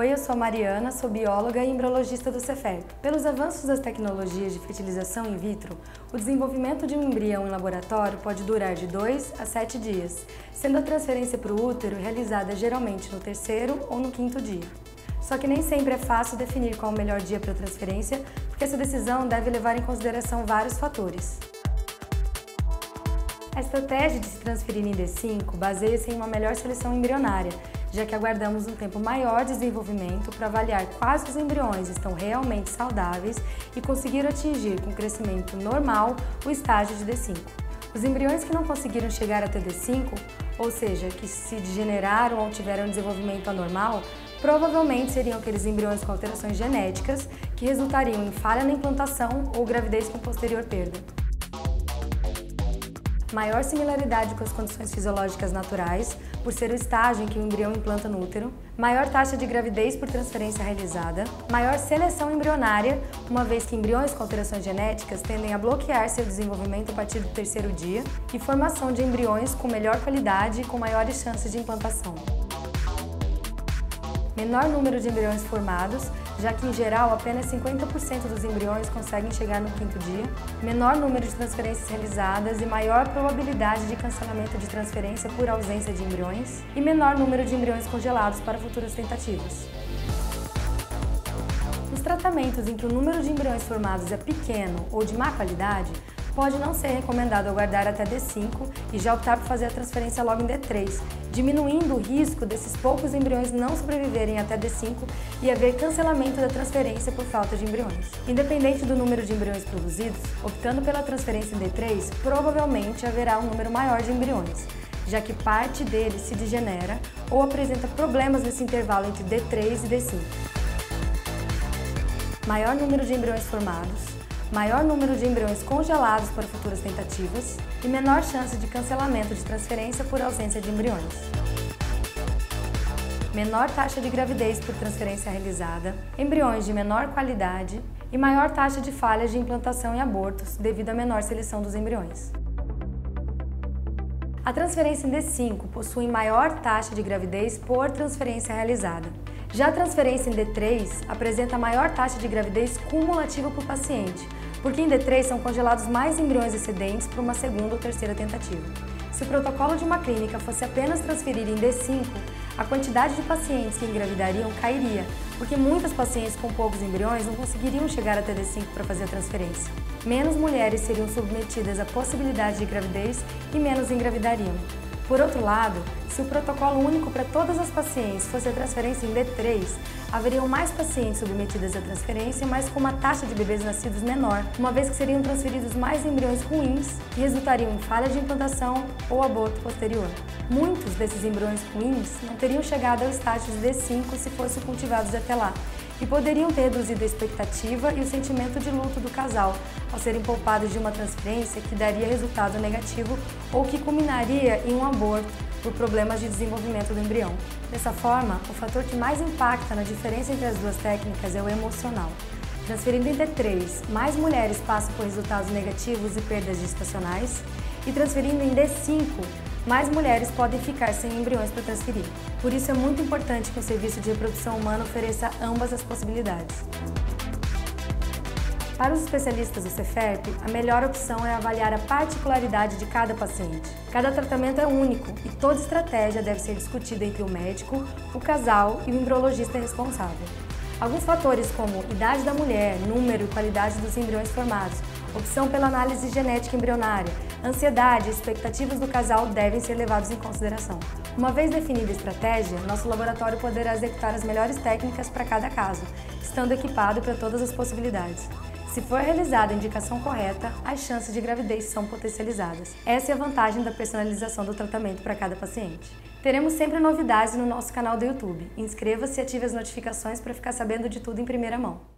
Oi, eu sou Mariana, sou bióloga e embriologista do Cefep. Pelos avanços das tecnologias de fertilização in vitro, o desenvolvimento de um embrião em laboratório pode durar de 2 a 7 dias, sendo a transferência para o útero realizada geralmente no terceiro ou no quinto dia. Só que nem sempre é fácil definir qual o melhor dia para a transferência, porque essa decisão deve levar em consideração vários fatores. A estratégia de se transferir em D5 baseia-se em uma melhor seleção embrionária, já que aguardamos um tempo maior de desenvolvimento para avaliar quais os embriões estão realmente saudáveis e conseguir atingir com crescimento normal o estágio de D5. Os embriões que não conseguiram chegar até D5, ou seja, que se degeneraram ou tiveram desenvolvimento anormal, provavelmente seriam aqueles embriões com alterações genéticas que resultariam em falha na implantação ou gravidez com posterior perda maior similaridade com as condições fisiológicas naturais, por ser o estágio em que o embrião implanta no útero, maior taxa de gravidez por transferência realizada, maior seleção embrionária, uma vez que embriões com alterações genéticas tendem a bloquear seu desenvolvimento a partir do terceiro dia, e formação de embriões com melhor qualidade e com maiores chances de implantação. Menor número de embriões formados, já que em geral apenas 50% dos embriões conseguem chegar no quinto dia, menor número de transferências realizadas e maior probabilidade de cancelamento de transferência por ausência de embriões, e menor número de embriões congelados para futuras tentativas. Nos tratamentos em que o número de embriões formados é pequeno ou de má qualidade, pode não ser recomendado aguardar até D5 e já optar por fazer a transferência logo em D3, diminuindo o risco desses poucos embriões não sobreviverem até D5 e haver cancelamento da transferência por falta de embriões. Independente do número de embriões produzidos, optando pela transferência em D3, provavelmente haverá um número maior de embriões, já que parte deles se degenera ou apresenta problemas nesse intervalo entre D3 e D5. Maior número de embriões formados, maior número de embriões congelados para futuras tentativas e menor chance de cancelamento de transferência por ausência de embriões. Menor taxa de gravidez por transferência realizada, embriões de menor qualidade e maior taxa de falhas de implantação e abortos devido à menor seleção dos embriões. A transferência em D5 possui maior taxa de gravidez por transferência realizada. Já a transferência em D3 apresenta maior taxa de gravidez cumulativa para o paciente, porque em D3 são congelados mais embriões excedentes para uma segunda ou terceira tentativa. Se o protocolo de uma clínica fosse apenas transferir em D5, a quantidade de pacientes que engravidariam cairia, porque muitas pacientes com poucos embriões não conseguiriam chegar até D5 para fazer a transferência. Menos mulheres seriam submetidas à possibilidade de gravidez e menos engravidariam. Por outro lado, se o protocolo único para todas as pacientes fosse a transferência em D3, haveriam mais pacientes submetidas à transferência, mas com uma taxa de bebês nascidos menor, uma vez que seriam transferidos mais embriões ruins, que resultariam em falha de implantação ou aborto posterior. Muitos desses embriões ruins não teriam chegado ao estágio de D5 se fossem cultivados até lá, e poderiam ter reduzido a expectativa e o sentimento de luto do casal ao serem poupados de uma transferência que daria resultado negativo ou que culminaria em um aborto por problemas de desenvolvimento do embrião. Dessa forma, o fator que mais impacta na diferença entre as duas técnicas é o emocional. Transferindo em D3, mais mulheres passam por resultados negativos e perdas gestacionais, e transferindo em D5, mais mulheres podem ficar sem embriões para transferir. Por isso é muito importante que o serviço de reprodução humana ofereça ambas as possibilidades. Para os especialistas do Cefep, a melhor opção é avaliar a particularidade de cada paciente. Cada tratamento é único e toda estratégia deve ser discutida entre o médico, o casal e o embriologista responsável. Alguns fatores como idade da mulher, número e qualidade dos embriões formados, opção pela análise genética embrionária, ansiedade e expectativas do casal devem ser levados em consideração. Uma vez definida a estratégia, nosso laboratório poderá executar as melhores técnicas para cada caso, estando equipado para todas as possibilidades. Se for realizada a indicação correta, as chances de gravidez são potencializadas. Essa é a vantagem da personalização do tratamento para cada paciente. Teremos sempre novidades no nosso canal do YouTube. Inscreva-se e ative as notificações para ficar sabendo de tudo em primeira mão.